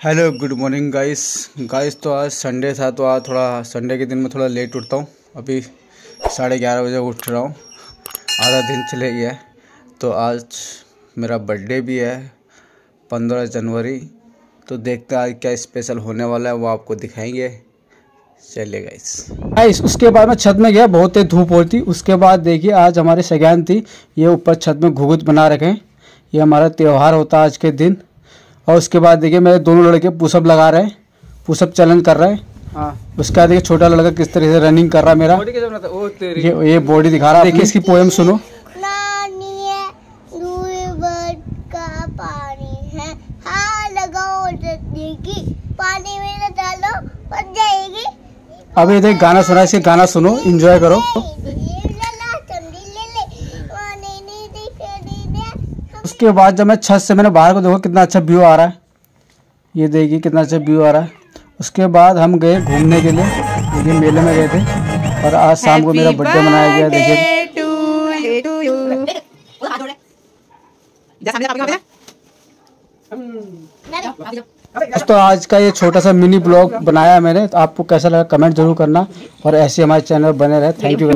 Hello good morning guys guys तो आज Sunday था तो आज थोड़ा संडे के दिन में थोड़ा लेट उठता हूँ। अभी साढ़े ग्यारह बजे उठ रहा हूँ। आधा दिन चले गया तो आज मेरा बर्थडे भी है, पंद्रह जनवरी। तो देखते हैं आज क्या स्पेशल होने वाला है, वो आपको दिखाएँगे। चलिए गाइस गाइस उसके बाद मैं छत में गया, बहुत तेज धूप हो थी। उसके बाद देखिए, आज हमारे सगैन थी। ये ऊपर छत में घुघुत बना रखे हैं। ये हमारा त्यौहार होता है आज के दिन। और उसके बाद देखिए मेरे दोनों लड़के पुशअप लगा रहे हैं। पुशअप चैलेंज कर रहे हैं। हाँ। उसके बाद देखिए छोटा लड़का किस तरह से रनिंग कर रहा है मेरा। बॉडी के जब ओ तेरी। ये ये बॉडी दिखा रहा है। देखिए इसकी पोएम सुनो। नानी है दूर बर्ड का पानी है। हाँ लगाओ पानी में न डालो बन जाएगी। अब ये देख गाना सुना है इसके गाना सुनो। एंजॉय करो। उसके बाद जब मैं छत से मैंने बाहर को देखो कितना अच्छा व्यू आ रहा है। ये देखिए कितना अच्छा व्यू आ रहा है। उसके बाद हम गए घूमने के लिए देखिए मेले में गए थे। और आज शाम को मेरा बर्थडे मनाया गया देखिए। तो आज का ये छोटा सा मिनी ब्लॉग बनाया मैंने तो आपको कैसा लगा कमेंट ज़रूर करना। और ऐसे हमारे चैनल बने रहे। Thank you